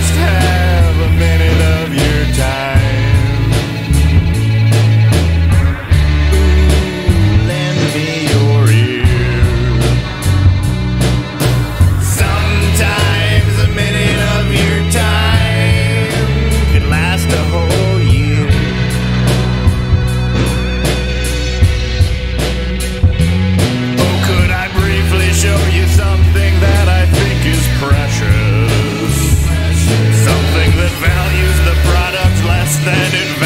just than it